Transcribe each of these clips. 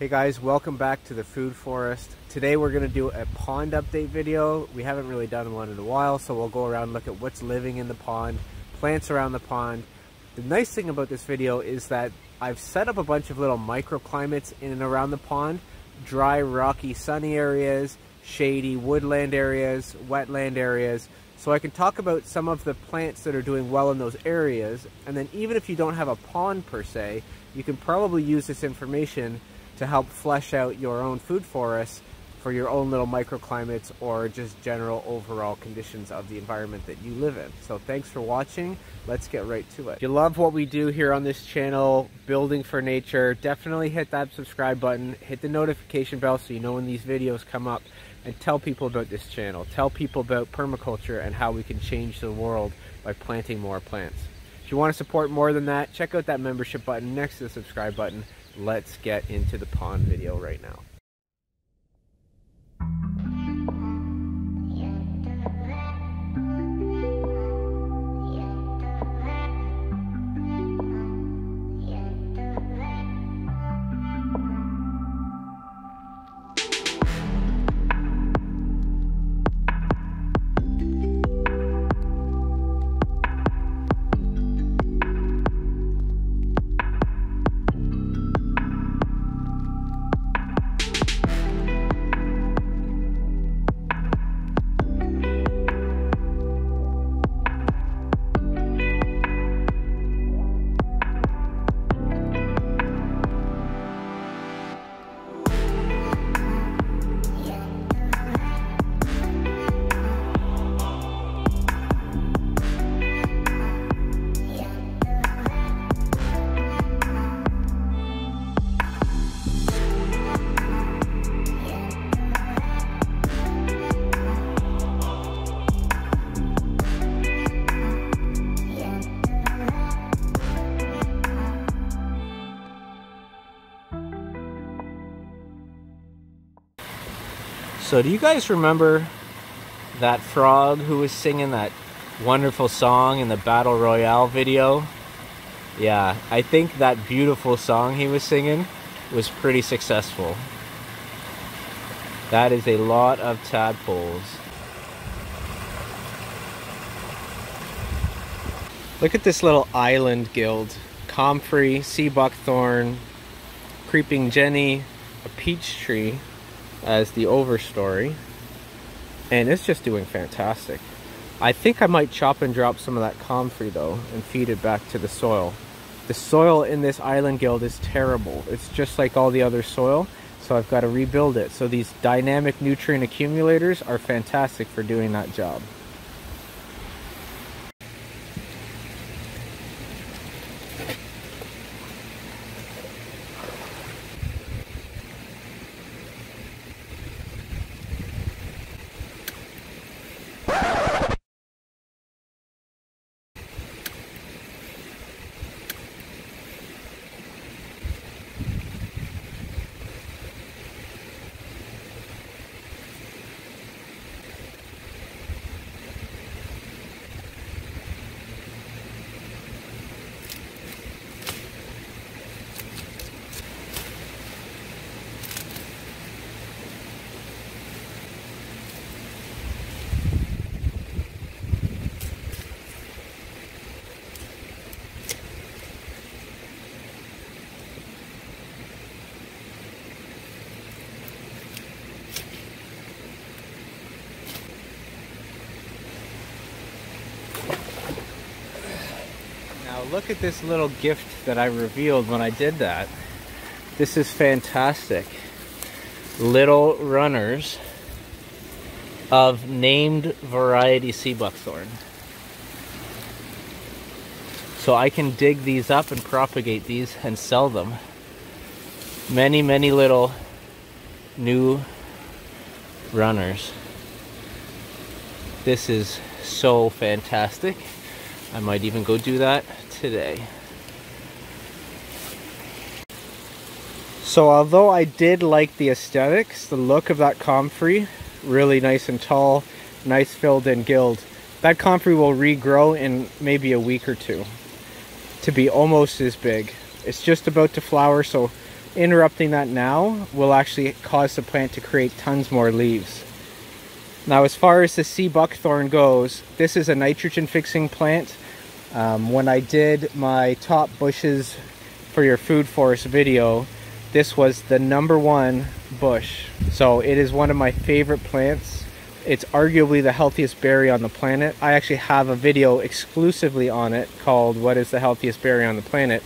Hey guys, welcome back to the Food Forest. Today we're going to do a pond update video. We haven't really done one in a while, so we'll go around and look at what's living in the pond, plants around the pond. The nice thing about this video is that I've set up a bunch of little microclimates in and around the pond. Dry, rocky, sunny areas, shady woodland areas, wetland areas. So I can talk about some of the plants that are doing well in those areas. And then even if you don't have a pond per se, you can probably use this information to help flesh out your own food forests for your own little microclimates or just general overall conditions of the environment that you live in. So thanks for watching. Let's get right to it. If you love what we do here on this channel, Building for Nature, definitely hit that subscribe button, hit the notification bell so you know when these videos come up, and tell people about this channel. Tell people about permaculture and how we can change the world by planting more plants. If you want to support more than that, check out that membership button next to the subscribe button let's get into the pond video right now. So do you guys remember that frog who was singing that wonderful song in the Battle Royale video? Yeah, I think that beautiful song he was singing was pretty successful. That is a lot of tadpoles. Look at this little island guild. Comfrey, sea buckthorn, creeping jenny, a peach tree, as the overstory. And it's just doing fantastic. I think I might chop and drop some of that comfrey though and feed it back to the soil. The soil in this island guild is terrible. It's just like all the other soil, so I've got to rebuild it. So these dynamic nutrient accumulators are fantastic for doing that job. Look at this little gift that I revealed when I did that. This is fantastic. Little runners of named variety sea buckthorn. So I can dig these up and propagate these and sell them. Many, many little new runners. This is so fantastic. I might even go do that today. So although I did like the aesthetics, the look of that comfrey, really nice and tall, nice filled in guild, that comfrey will regrow in maybe a week or two to be almost as big. It's just about to flower, so interrupting that now will actually cause the plant to create tons more leaves. Now as far as the sea buckthorn goes, this is a nitrogen fixing plant. Um, when I did my top bushes for your food forest video, this was the number one bush. So it is one of my favorite plants. It's arguably the healthiest berry on the planet. I actually have a video exclusively on it called What is the Healthiest Berry on the Planet?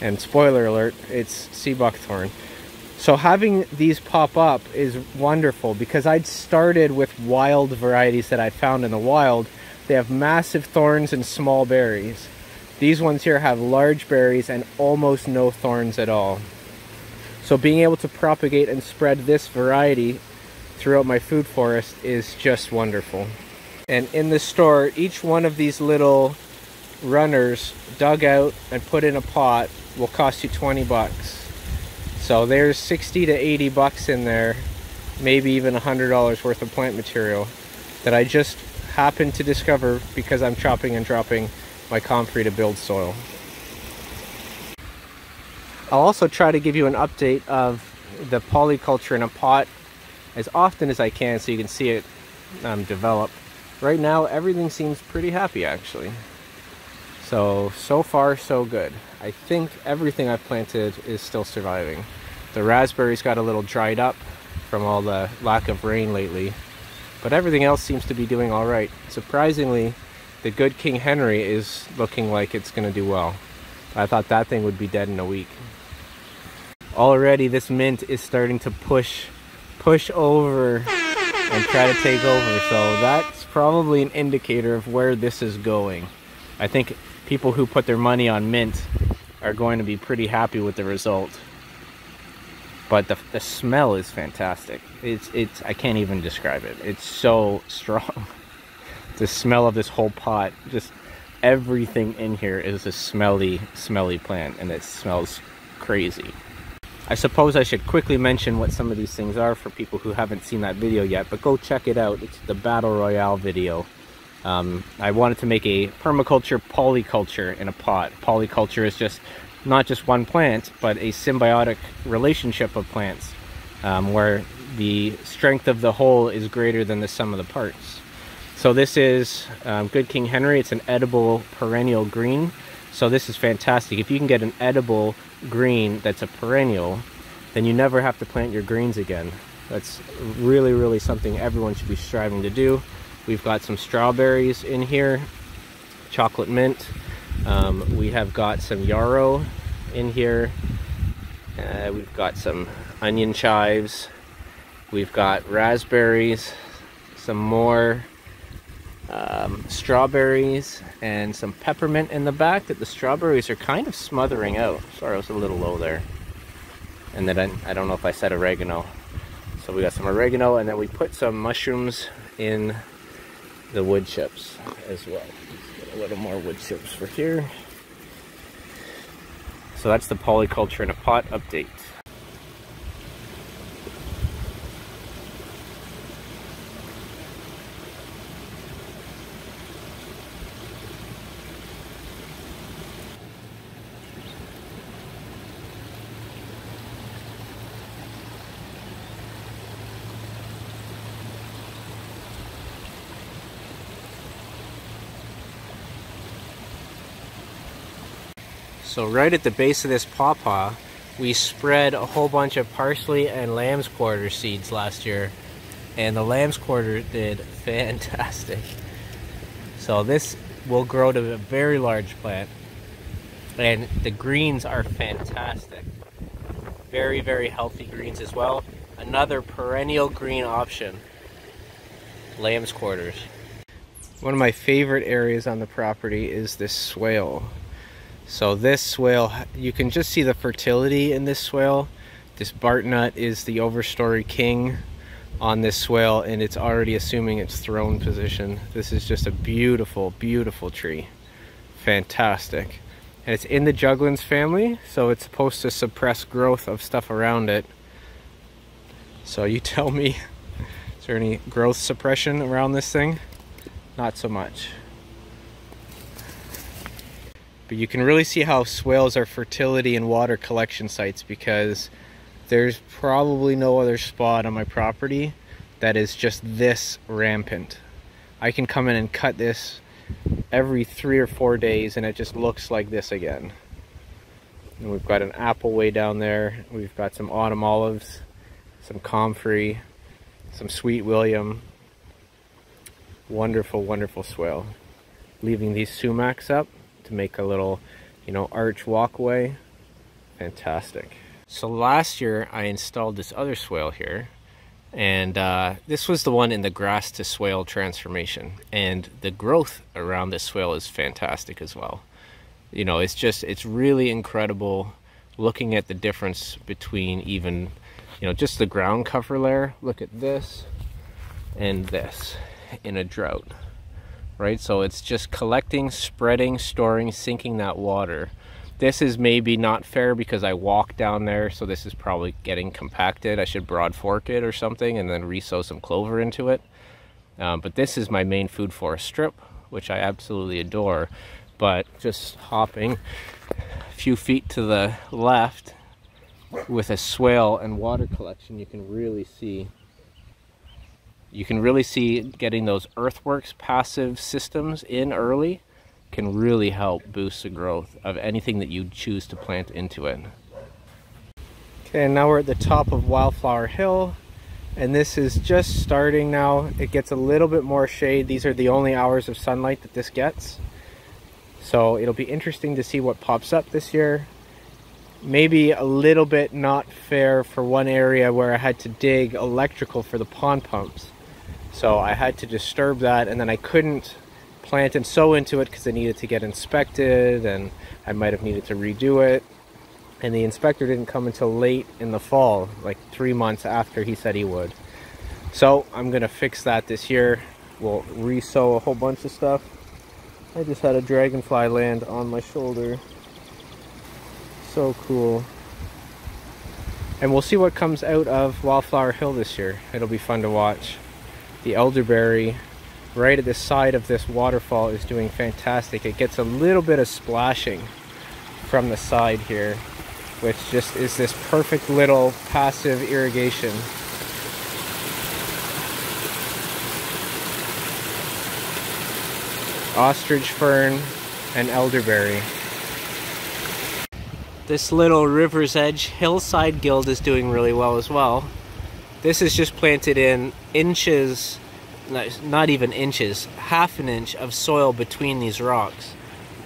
And spoiler alert, it's sea buckthorn. So having these pop up is wonderful because I'd started with wild varieties that I found in the wild. They have massive thorns and small berries. These ones here have large berries and almost no thorns at all. So being able to propagate and spread this variety throughout my food forest is just wonderful. And in the store, each one of these little runners dug out and put in a pot will cost you 20 bucks. So there's 60 to 80 bucks in there, maybe even $100 worth of plant material that I just happened to discover because I'm chopping and dropping my comfrey to build soil. I'll also try to give you an update of the polyculture in a pot as often as I can so you can see it um, develop. Right now, everything seems pretty happy actually. So, so far so good. I think everything I've planted is still surviving. The raspberries got a little dried up from all the lack of rain lately, but everything else seems to be doing all right. Surprisingly, the good King Henry is looking like it's gonna do well. I thought that thing would be dead in a week already this mint is starting to push push over and try to take over so that's probably an indicator of where this is going I think people who put their money on mint are going to be pretty happy with the result but the, the smell is fantastic it's it's I can't even describe it it's so strong the smell of this whole pot just everything in here is a smelly smelly plant and it smells crazy I suppose I should quickly mention what some of these things are for people who haven't seen that video yet, but go check it out. It's the Battle Royale video. Um, I wanted to make a permaculture polyculture in a pot. Polyculture is just not just one plant, but a symbiotic relationship of plants um, where the strength of the whole is greater than the sum of the parts. So this is um, Good King Henry. It's an edible perennial green. So this is fantastic. If you can get an edible green that's a perennial, then you never have to plant your greens again. That's really, really something everyone should be striving to do. We've got some strawberries in here, chocolate mint. Um, we have got some yarrow in here. Uh, we've got some onion chives. We've got raspberries, some more um, strawberries and some peppermint in the back that the strawberries are kind of smothering out. Sorry, I was a little low there. And then I, I don't know if I said oregano. So we got some oregano and then we put some mushrooms in the wood chips as well. Little more wood chips for here. So that's the polyculture in a pot update. So right at the base of this pawpaw, we spread a whole bunch of parsley and lamb's quarter seeds last year. And the lamb's quarter did fantastic. So this will grow to a very large plant. And the greens are fantastic. Very, very healthy greens as well. Another perennial green option. Lamb's quarters. One of my favorite areas on the property is this swale. So this swale, you can just see the fertility in this swale. This Buartnut is the overstory king on this swale and it's already assuming its throne position. This is just a beautiful, beautiful tree. Fantastic. And it's in the Juglans family, so it's supposed to suppress growth of stuff around it. So you tell me, is there any growth suppression around this thing? Not so much. But you can really see how swales are fertility and water collection sites because there's probably no other spot on my property that is just this rampant. I can come in and cut this every three or four days and it just looks like this again. And we've got an apple way down there. We've got some autumn olives, some comfrey, some sweet William. Wonderful, wonderful swale. Leaving these sumacs up to make a little, you know, arch walkway. Fantastic. So last year I installed this other swale here and uh, this was the one in the grass to swale transformation and the growth around this swale is fantastic as well you know it's just it's really incredible looking at the difference between even you know just the ground cover layer look at this and this in a drought right? So it's just collecting spreading storing sinking that water. This is maybe not fair because I walk down there so this is probably getting compacted. I should broad fork it or something and then resow some clover into it. Um, but this is my main food forest strip which I absolutely adore. But just hopping a few feet to the left with a swale and water collection you can really see you can really see getting those earthworks passive systems in early can really help boost the growth of anything that you choose to plant into it. Okay, and now we're at the top of Wildflower Hill and this is just starting now. It gets a little bit more shade. These are the only hours of sunlight that this gets. So it'll be interesting to see what pops up this year. Maybe a little bit not fair for one area where I had to dig electrical for the pond pumps. So I had to disturb that and then I couldn't plant and sow into it because it needed to get inspected and I might have needed to redo it. And the inspector didn't come until late in the fall, like three months after he said he would. So I'm gonna fix that this year. We'll re-sow a whole bunch of stuff I just had a dragonfly land on my shoulder. So cool. And we'll see what comes out of Wildflower Hill this year. It'll be fun to watch. The elderberry right at the side of this waterfall is doing fantastic. It gets a little bit of splashing from the side here, which just is this perfect little passive irrigation ostrich fern, and elderberry. This little river's edge hillside guild is doing really well as well. This is just planted in inches, not even inches, half an inch of soil between these rocks.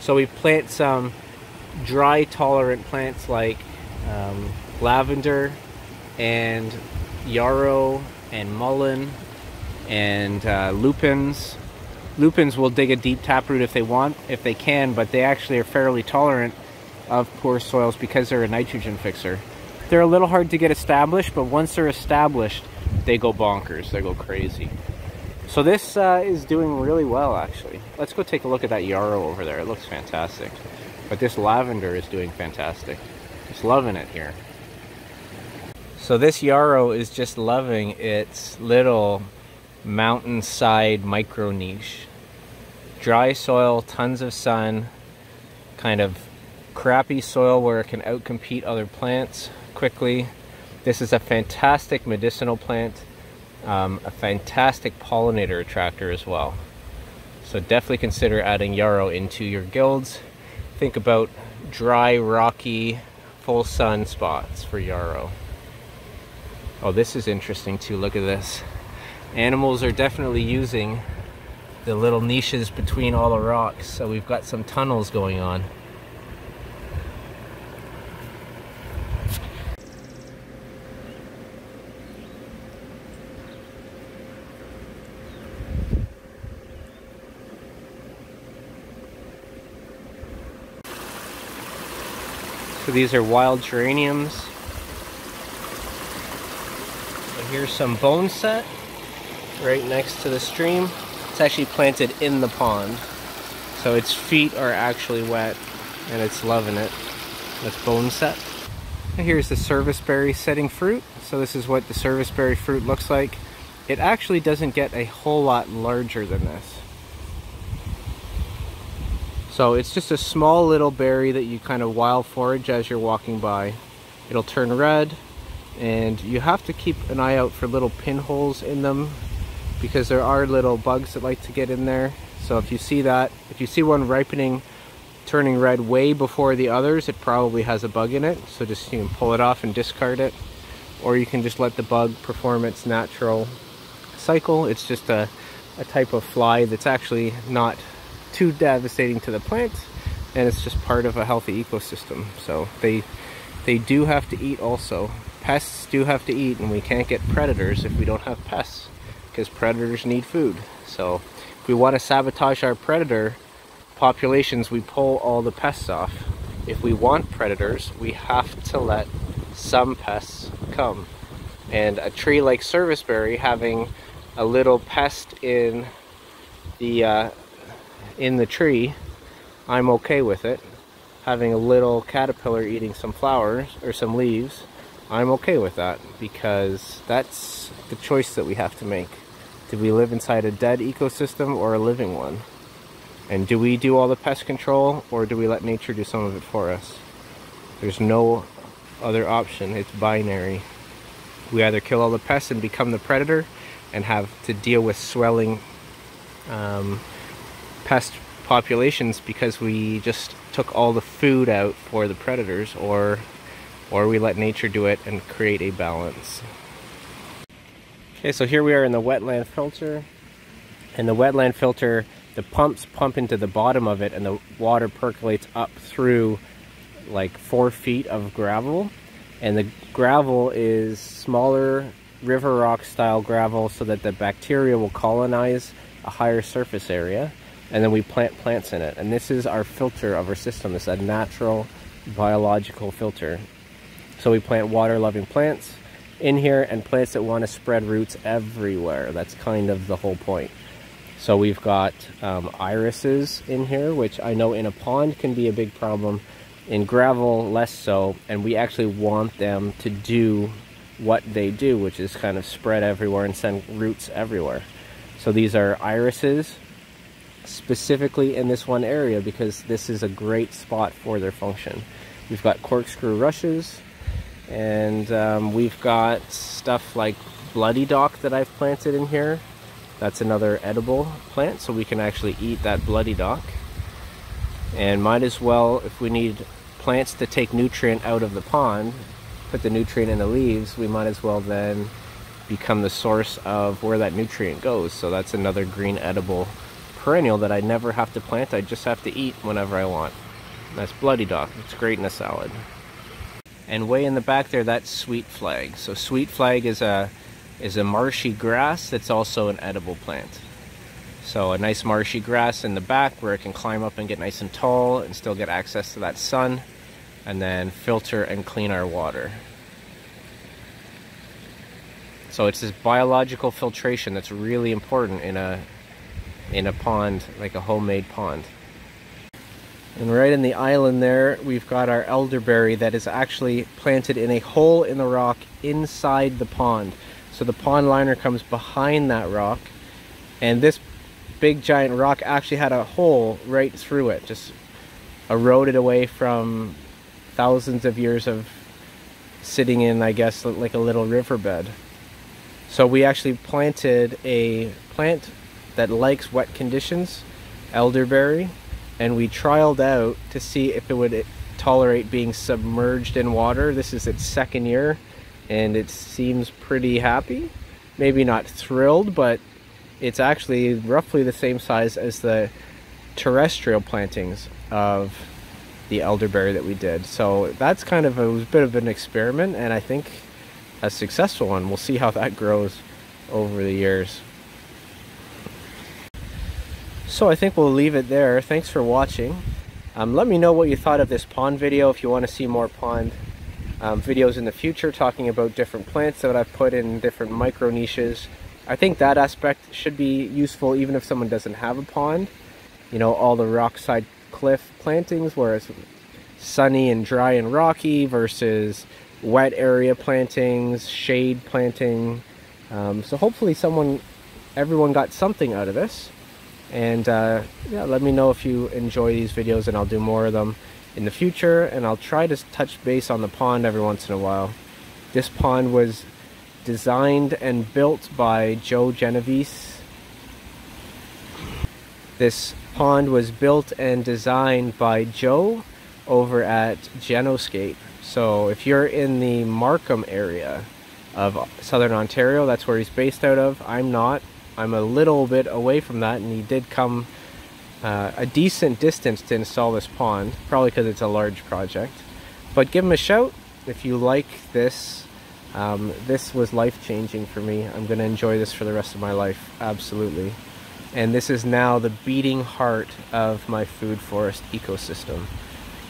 So we plant some dry tolerant plants like um, lavender and yarrow and mullein and uh, lupins lupins will dig a deep taproot if they want, if they can, but they actually are fairly tolerant of poor soils because they're a nitrogen fixer. They're a little hard to get established, but once they're established, they go bonkers, they go crazy. So this uh, is doing really well, actually. Let's go take a look at that yarrow over there. It looks fantastic. But this lavender is doing fantastic. Just loving it here. So this yarrow is just loving its little mountainside micro niche. Dry soil, tons of sun, kind of crappy soil where it can outcompete other plants quickly. This is a fantastic medicinal plant, um, a fantastic pollinator attractor as well. So definitely consider adding yarrow into your guilds. Think about dry, rocky, full sun spots for yarrow. Oh, this is interesting too. Look at this animals are definitely using the little niches between all the rocks so we've got some tunnels going on These are wild geraniums. And here's some boneset right next to the stream. It's actually planted in the pond. So its feet are actually wet and it's loving it. That's boneset. And here's the serviceberry setting fruit. So this is what the serviceberry fruit looks like. It actually doesn't get a whole lot larger than this. So it's just a small little berry that you kind of wild forage as you're walking by. It'll turn red and you have to keep an eye out for little pinholes in them because there are little bugs that like to get in there. So if you see that, if you see one ripening, turning red way before the others, it probably has a bug in it. So just you can pull it off and discard it. Or you can just let the bug perform its natural cycle. It's just a, a type of fly that's actually not too devastating to the plant and it's just part of a healthy ecosystem. So they they do have to eat also. Pests do have to eat and we can't get predators if we don't have pests because predators need food. So if we want to sabotage our predator populations, we pull all the pests off. If we want predators, we have to let some pests come. And a tree like serviceberry having a little pest in the uh, in the tree, I'm okay with it. Having a little caterpillar eating some flowers or some leaves, I'm okay with that because that's the choice that we have to make. Do we live inside a dead ecosystem or a living one? And do we do all the pest control or do we let nature do some of it for us? There's no other option. It's binary. We either kill all the pests and become the predator and have to deal with swelling um, pest populations because we just took all the food out for the predators or or we let nature do it and create a balance. Okay, so here we are in the wetland filter. And the wetland filter, the pumps pump into the bottom of it and the water percolates up through like four feet of gravel. And the gravel is smaller river rock style gravel so that the bacteria will colonize a higher surface area and then we plant plants in it. And this is our filter of our system. It's a natural biological filter. So we plant water-loving plants in here and plants that want to spread roots everywhere. That's kind of the whole point. So we've got um, irises in here, which I know in a pond can be a big problem. In gravel, less so. And we actually want them to do what they do, which is kind of spread everywhere and send roots everywhere. So these are irises, specifically in this one area because this is a great spot for their function. We've got corkscrew rushes and um, we've got stuff like bloody dock that I've planted in here. That's another edible plant so we can actually eat that bloody dock. And might as well, if we need plants to take nutrient out of the pond, put the nutrient in the leaves, we might as well then become the source of where that nutrient goes. So that's another green edible perennial that I never have to plant. I just have to eat whenever I want. That's bloody dock. It's great in a salad. And way in the back there, that's sweet flag. So sweet flag is a is a marshy grass that's also an edible plant. So a nice marshy grass in the back where it can climb up and get nice and tall and still get access to that sun and then filter and clean our water. So it's this biological filtration that's really important in a in a pond, like a homemade pond. And right in the island there, we've got our elderberry that is actually planted in a hole in the rock inside the pond. So the pond liner comes behind that rock, and this big giant rock actually had a hole right through it, just eroded away from thousands of years of sitting in, I guess, like a little riverbed. So we actually planted a plant that likes wet conditions, elderberry, and we trialed out to see if it would tolerate being submerged in water. This is its second year and it seems pretty happy. Maybe not thrilled, but it's actually roughly the same size as the terrestrial plantings of the elderberry that we did. So that's kind of a, a bit of an experiment and I think a successful one. We'll see how that grows over the years. So I think we'll leave it there. Thanks for watching. Um, let me know what you thought of this pond video if you want to see more pond um, videos in the future talking about different plants that I've put in different micro niches. I think that aspect should be useful even if someone doesn't have a pond. You know, all the rockside cliff plantings where it's sunny and dry and rocky versus wet area plantings, shade planting. Um, so hopefully someone, everyone got something out of this. And uh, yeah, let me know if you enjoy these videos and I'll do more of them in the future. And I'll try to touch base on the pond every once in a while. This pond was designed and built by Joe Genovese. This pond was built and designed by Joe over at Genoscape. So if you're in the Markham area of Southern Ontario, that's where he's based out of. I'm not. I'm a little bit away from that and he did come uh, a decent distance to install this pond, probably because it's a large project. But give him a shout if you like this. Um, this was life-changing for me. I'm going to enjoy this for the rest of my life, absolutely. And this is now the beating heart of my food forest ecosystem.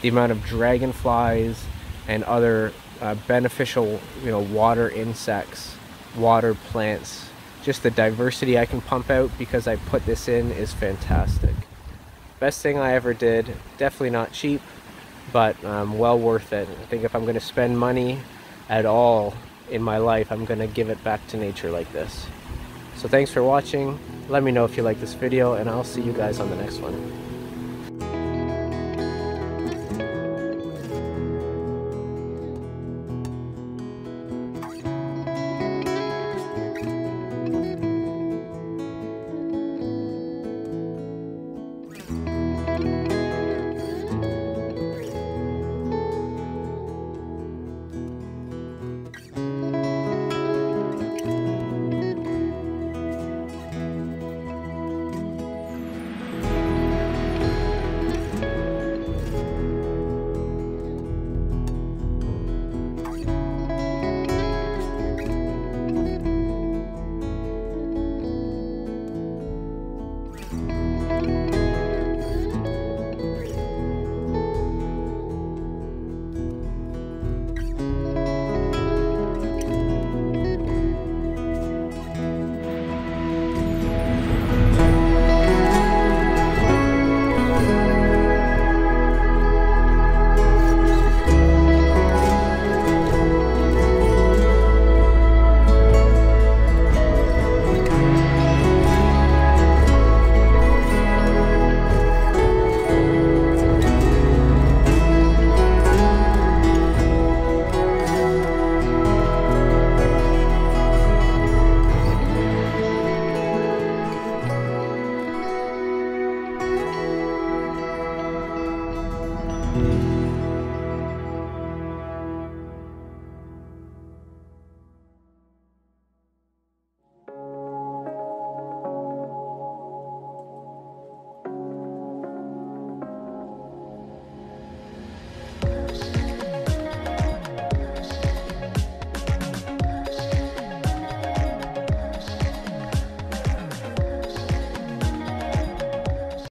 The amount of dragonflies and other uh, beneficial, you know, water insects, water plants, just the diversity I can pump out because I put this in is fantastic. Best thing I ever did, definitely not cheap, but um, well worth it. I think if I'm going to spend money at all in my life, I'm going to give it back to nature like this. So thanks for watching. Let me know if you like this video, and I'll see you guys on the next one.